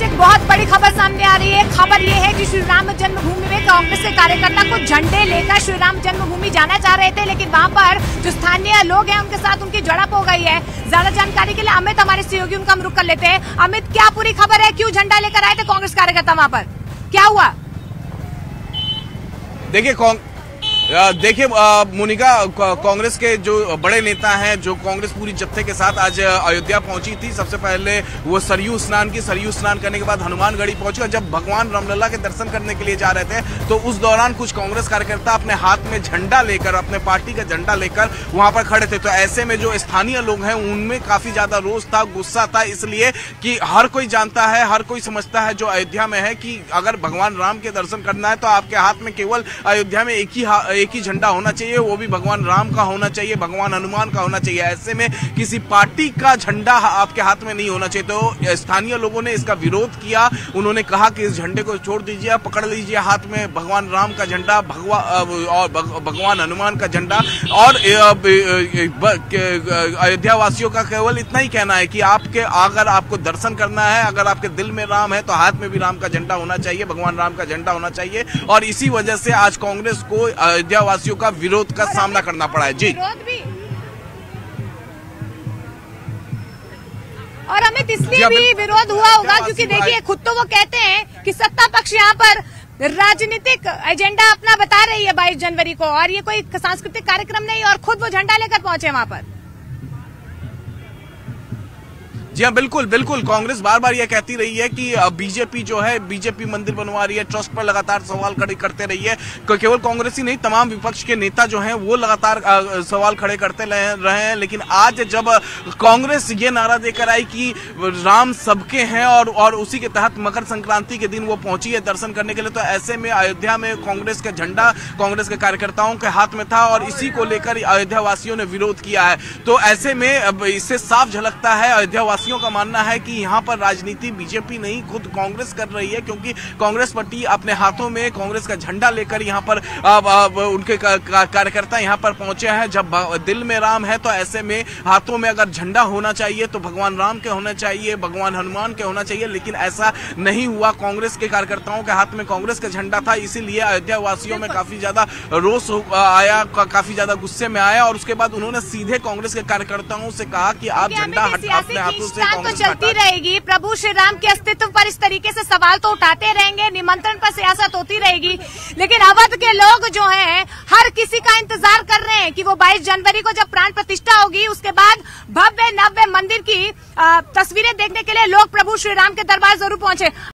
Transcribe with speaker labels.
Speaker 1: बीच एक बहुत बड़ी खबर सामने आ रही है। खबर ये है कि श्री राम जन्मभूमि में कांग्रेस के कार्यकर्ता को झंडे लेकर श्री राम जन्मभूमि जाना चाह रहे थे, लेकिन वहाँ पर जो स्थानीय लोग हैं, उनके साथ उनकी झड़प हो गई है। ज़्यादा जानकारी के लिए अमित, हमारे सहयोगी, उनका हम रुक कर लेते हैं। अमित, क्या पूरी खबर है? क्यों झंडा लेकर आए थे कांग्रेस कार्यकर्ता वहाँ पर? क्या हुआ?
Speaker 2: देखिए देखिए मोनिका कांग्रेस के जो बड़े नेता हैं, जो कांग्रेस पूरी जत्थे के साथ आज अयोध्या पहुँची थी, सबसे पहले वो सरयू स्नान की, सरयू स्नान करने के बाद हनुमानगढ़ी पहुँची और जब भगवान रामलला के दर्शन करने के लिए जा रहे थे तो उस दौरान कुछ कांग्रेस कार्यकर्ता अपने हाथ में झंडा लेकर, अपने पार्टी का झंडा लेकर वहाँ पर खड़े थे। तो ऐसे में जो स्थानीय लोग हैं, उनमें काफ़ी ज़्यादा रोष था, गुस्सा था, इसलिए कि हर कोई जानता है, हर कोई समझता है जो अयोध्या में है कि अगर भगवान राम के दर्शन करना है तो आपके हाथ में केवल अयोध्या में एक ही एक ही झंडा होना चाहिए, वो भी भगवान राम का होना चाहिए, भगवान हनुमान का होना चाहिए। ऐसे में किसी पार्टी का झंडा आपके हाथ में नहीं होना चाहिए। तो स्थानीय लोगों ने इसका विरोध किया। उन्होंने कहा कि इस झंडे को छोड़ दीजिए, पकड़ लीजिए हाथ में भगवान राम का झंडा भगवान और भगवान हनुमान का झंडा। और अयोध्या वासियों का केवल इतना ही कहना है कि आपके, अगर आपको दर्शन करना है, अगर आपके दिल में राम है तो हाथ में भी राम का झंडा होना चाहिए, भगवान राम का झंडा होना चाहिए। और इसी वजह से आज कांग्रेस को अयोध्या वासियों का विरोध का सामना करना पड़ा है। जी।
Speaker 1: और अमित इसलिए भी विरोध हुआ होगा क्योंकि देखिए खुद तो वो कहते हैं कि सत्ता पक्ष यहाँ पर राजनीतिक एजेंडा अपना बता रही है बाईस जनवरी को और ये कोई सांस्कृतिक कार्यक्रम नहीं और खुद वो झंडा लेकर पहुँचे वहाँ पर।
Speaker 2: जी हाँ बिल्कुल बिल्कुल। कांग्रेस बार बार यह कहती रही है कि बीजेपी जो है, बीजेपी मंदिर बनवा रही है, ट्रस्ट पर लगातार सवाल खड़े करते रही है। केवल कांग्रेस ही नहीं, तमाम विपक्ष के नेता जो हैं, वो लगातार सवाल खड़े करते रहे हैं। लेकिन आज जब कांग्रेस ये नारा देकर आई कि राम सबके हैं और और उसी के तहत मकर संक्रांति के दिन वो पहुँची है दर्शन करने के लिए तो ऐसे में अयोध्या में कांग्रेस का झंडा, कांग्रेस के कार्यकर्ताओं के हाथ में था और इसी को लेकर अयोध्या वासियों ने विरोध किया है। तो ऐसे में इससे साफ़ झलकता है अयोध्या वासियों वासियों का मानना है कि यहाँ पर राजनीति बीजेपी नहीं खुद कांग्रेस कर रही है क्योंकि कांग्रेस पार्टी अपने हाथों में कांग्रेस का झंडा लेकर यहाँ पर आ, आ, उनके कार्यकर्ता यहाँ पर पहुँचे हैं। जब दिल में राम है तो ऐसे में हाथों में अगर झंडा होना चाहिए तो भगवान राम के होना चाहिए भगवान हनुमान के होना चाहिए लेकिन ऐसा नहीं हुआ। कांग्रेस के कार्यकर्ताओं के हाथ में कांग्रेस का झंडा था इसीलिए अयोध्या वासियों में काफ़ी ज़्यादा रोष आया का, काफ़ी ज़्यादा गुस्से में आया और उसके बाद उन्होंने सीधे कांग्रेस के कार्यकर्ताओं से कहा कि आप झंडा अपने हाथों से
Speaker 1: तो चलती रहेगी। प्रभु श्री राम के अस्तित्व पर इस तरीके से सवाल तो उठाते रहेंगे निमंत्रण पर सियासत होती रहेगी। लेकिन अवध के लोग जो हैं हर किसी का इंतज़ार कर रहे हैं कि वो 22 जनवरी को जब प्राण प्रतिष्ठा होगी उसके बाद भव्य नव्य मंदिर की तस्वीरें देखने के लिए लोग प्रभु श्री राम के दरबार ज़रूर पहुँचे।